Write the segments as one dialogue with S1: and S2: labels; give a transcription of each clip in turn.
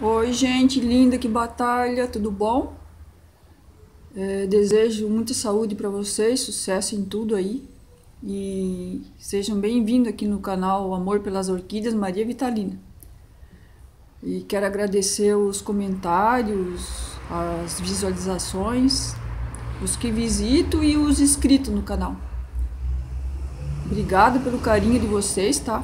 S1: Oi, gente linda que batalha, tudo bom? É, desejo muita saúde para vocês, sucesso em tudo aí. E sejam bem-vindos aqui no canal Amor pelas Orquídeas Maria Vitalina. E quero agradecer os comentários, as visualizações, os que visitam e os inscritos no canal. Obrigada pelo carinho de vocês, tá?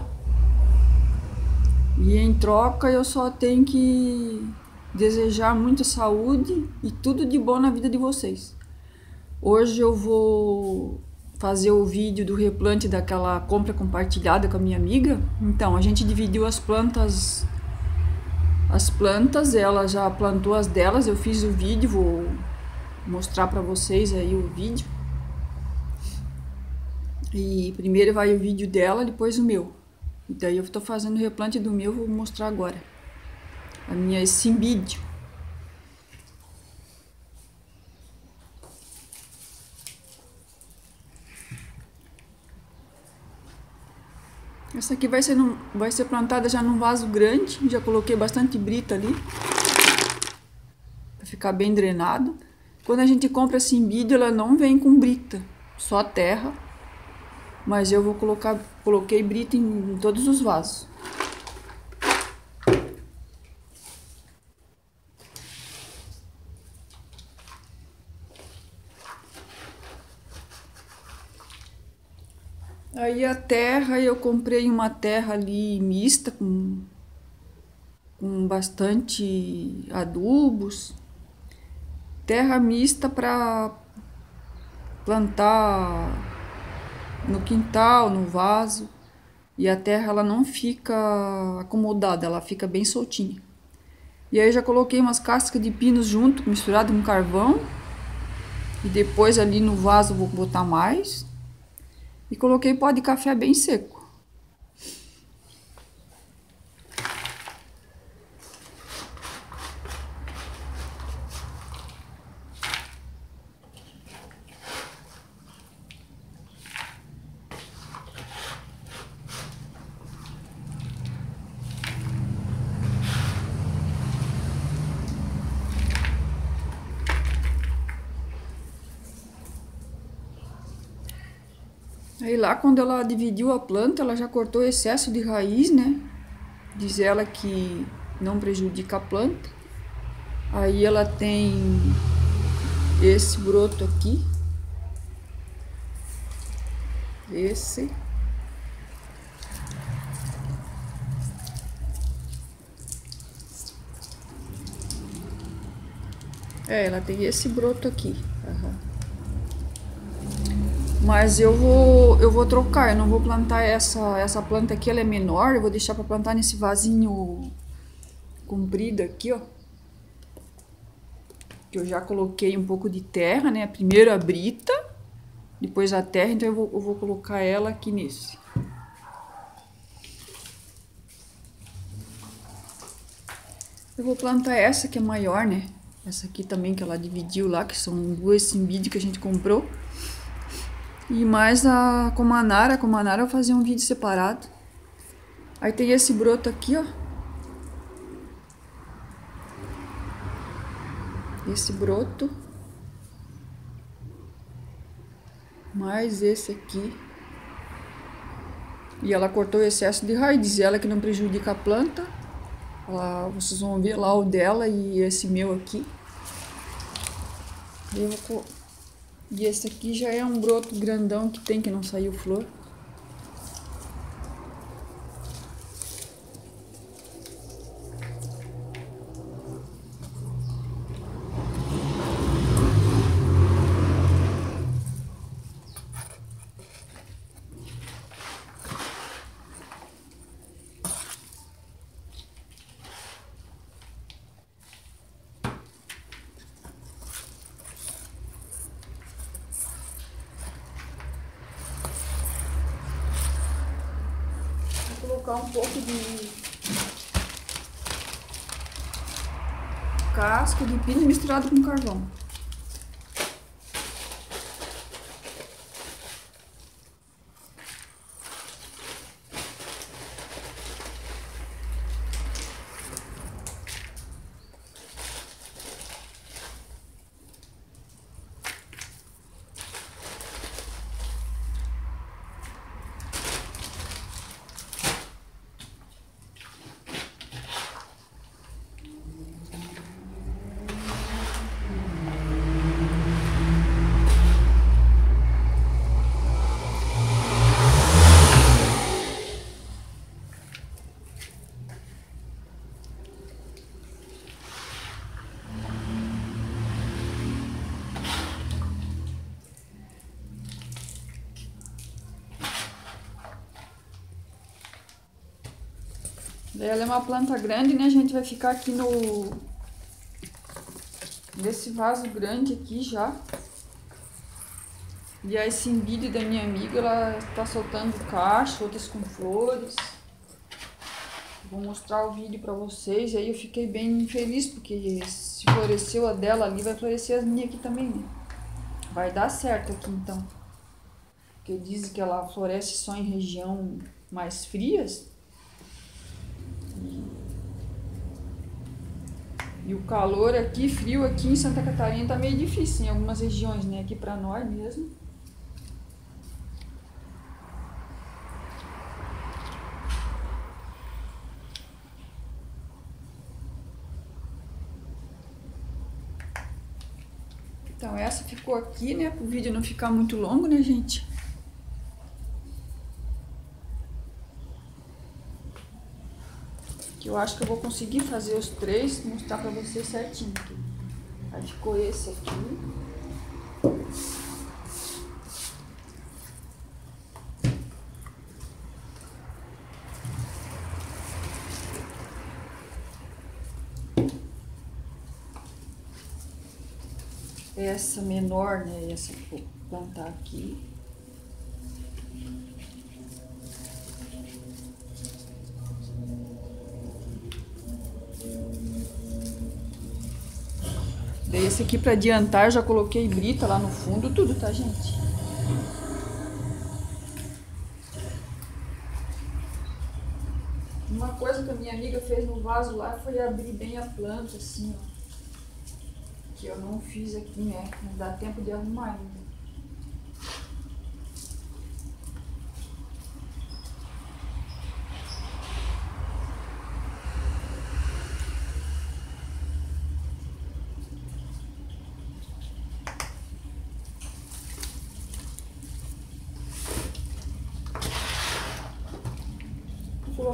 S1: E em troca eu só tenho que desejar muita saúde e tudo de bom na vida de vocês. Hoje eu vou fazer o vídeo do replante daquela compra compartilhada com a minha amiga. Então, a gente dividiu as plantas as plantas, ela já plantou as delas, eu fiz o vídeo, vou mostrar para vocês aí o vídeo. E primeiro vai o vídeo dela, depois o meu. Daí eu estou fazendo o replante do meu, vou mostrar agora. A minha cimbídio. Essa aqui vai ser, num, vai ser plantada já num vaso grande. Já coloquei bastante brita ali. Pra ficar bem drenado. Quando a gente compra cimbídio, ela não vem com brita. Só terra mas eu vou colocar, coloquei brita em, em todos os vasos. Aí a terra, eu comprei uma terra ali mista com, com bastante adubos. Terra mista para plantar no quintal, no vaso. E a terra ela não fica acomodada, ela fica bem soltinha. E aí já coloquei umas cascas de pinos junto, misturado com carvão. E depois ali no vaso vou botar mais. E coloquei pó de café bem seco. Aí lá quando ela dividiu a planta, ela já cortou excesso de raiz, né? Diz ela que não prejudica a planta. Aí ela tem esse broto aqui. Esse. É, ela tem esse broto aqui. Mas eu vou, eu vou trocar, eu não vou plantar essa, essa planta aqui, ela é menor, eu vou deixar para plantar nesse vasinho comprido aqui, ó. Que eu já coloquei um pouco de terra, né? Primeiro a brita, depois a terra, então eu vou, eu vou colocar ela aqui nesse. Eu vou plantar essa que é maior, né? Essa aqui também que ela dividiu lá, que são duas cimbídeos que a gente comprou. E mais a Comanara, a Comanara eu fazia um vídeo separado. Aí tem esse broto aqui, ó. Esse broto. Mais esse aqui. E ela cortou o excesso de raiz, ela que não prejudica a planta. Ela, vocês vão ver lá o dela e esse meu aqui. Eu vou e esse aqui já é um broto grandão que tem que não saiu flor. Colocar um pouco de casco de pino misturado com carvão. Ela é uma planta grande, né? A gente vai ficar aqui no... Nesse vaso grande aqui já. E aí, esse vídeo da minha amiga, ela tá soltando caixa, outras com flores. Vou mostrar o vídeo pra vocês. E aí eu fiquei bem feliz, porque se floresceu a dela ali, vai florescer as minhas aqui também, né? Vai dar certo aqui, então. Porque dizem que ela floresce só em região mais frias. E o calor aqui, frio aqui em Santa Catarina tá meio difícil em algumas regiões, né? Aqui pra nós mesmo. Então essa ficou aqui, né? Para o vídeo não ficar muito longo, né, gente? Que eu acho que eu vou conseguir fazer os três, mostrar pra vocês certinho. Aí ficou esse aqui. Essa menor, né, essa vou plantar aqui. Esse aqui para adiantar, já coloquei brita lá no fundo, tudo, tá, gente? Uma coisa que a minha amiga fez no vaso lá foi abrir bem a planta, assim, ó. Que eu não fiz aqui, né? Não dá tempo de arrumar ainda.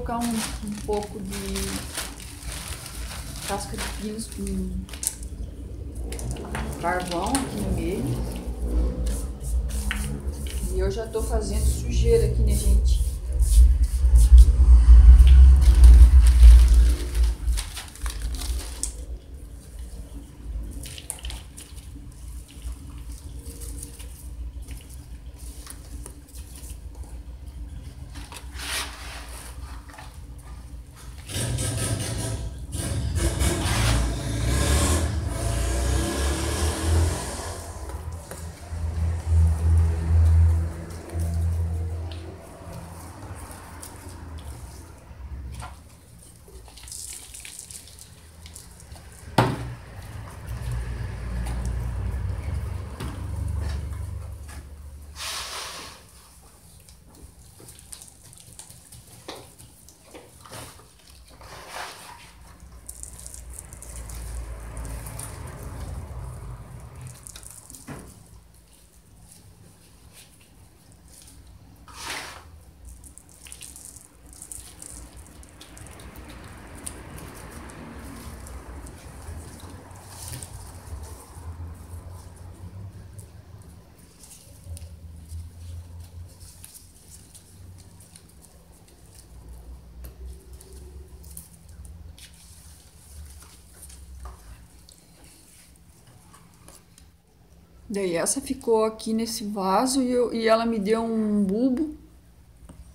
S1: Colocar um, um pouco de casca de pinos com carvão aqui no meio. E eu já tô fazendo sujeira aqui, né, gente? Daí essa ficou aqui nesse vaso e, eu, e ela me deu um bulbo,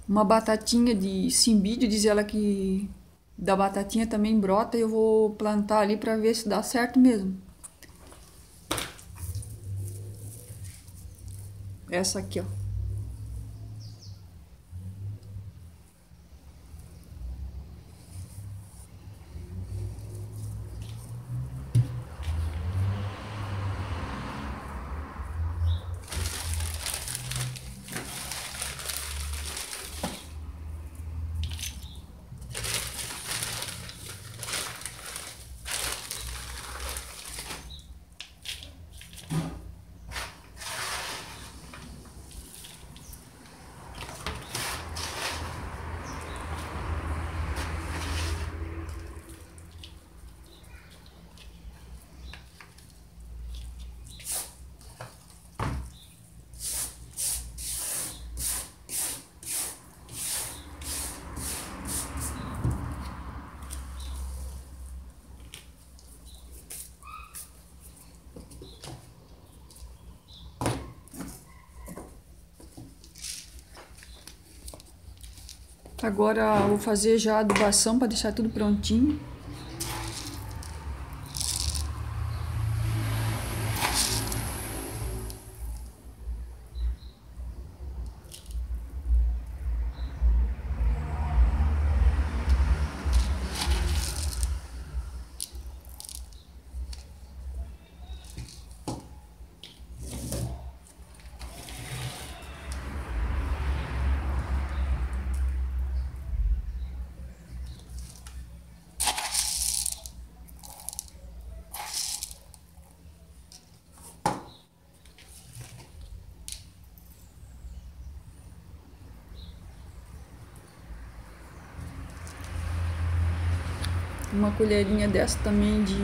S1: uma batatinha de cimbídio, diz ela que da batatinha também brota e eu vou plantar ali para ver se dá certo mesmo. Essa aqui, ó. Agora vou fazer já a adubação para deixar tudo prontinho. Uma colherinha dessa também de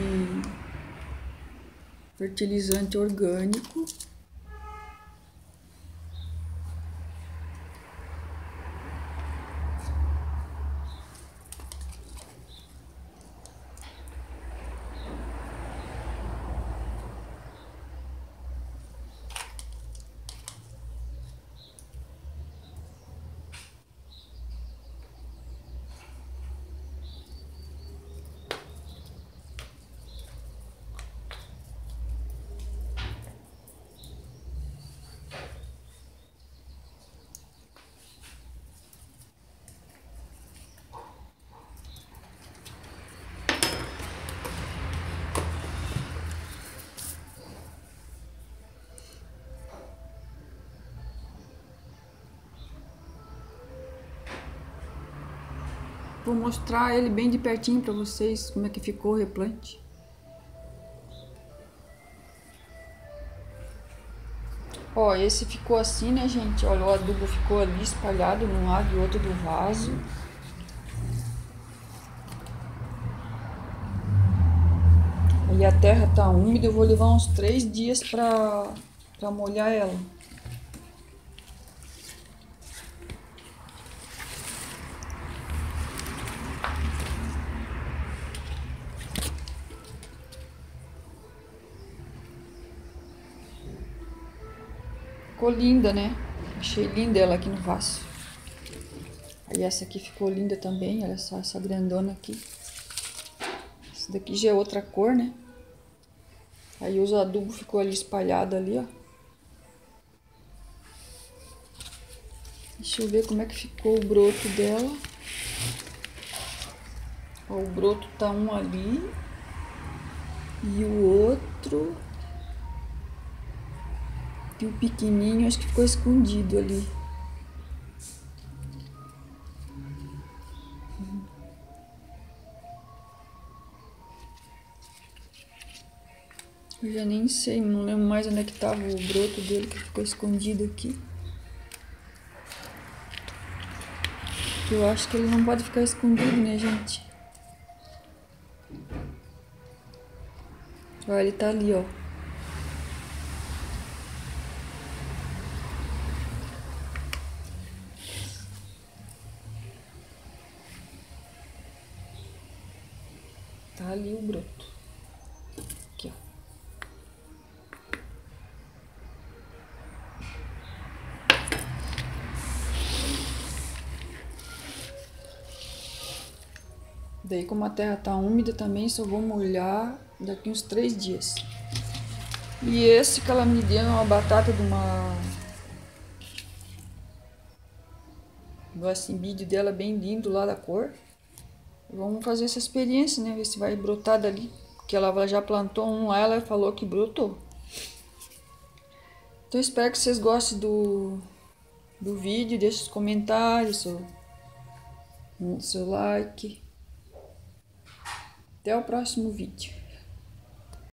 S1: fertilizante orgânico. Vou mostrar ele bem de pertinho para vocês como é que ficou o replante. Ó, esse ficou assim, né, gente? Olha, o adubo ficou ali espalhado num lado e outro do vaso. E a terra tá úmida, eu vou levar uns três dias pra molhar ela. Ficou linda, né? Achei linda ela aqui no vaso. Aí essa aqui ficou linda também, olha só, essa grandona aqui. Essa daqui já é outra cor, né? Aí os adubo ficou ali espalhado ali, ó. Deixa eu ver como é que ficou o broto dela. Ó, o broto tá um ali. E o outro e o pequenininho acho que ficou escondido ali. Eu já nem sei, não lembro mais onde é que tava o broto dele que ficou escondido aqui. Eu acho que ele não pode ficar escondido, né, gente? Olha, ele tá ali, ó. Ali o broto. Aqui, ó. Daí, como a terra tá úmida também, só vou molhar daqui uns três dias. E esse que ela me deu é uma batata de uma... Do acimbídeo dela bem lindo lá da cor. Vamos fazer essa experiência, né? Ver se vai brotar dali. Porque ela já plantou um lá, ela falou que brotou. Então espero que vocês gostem do, do vídeo. Deixe os comentários, seu, seu like. Até o próximo vídeo.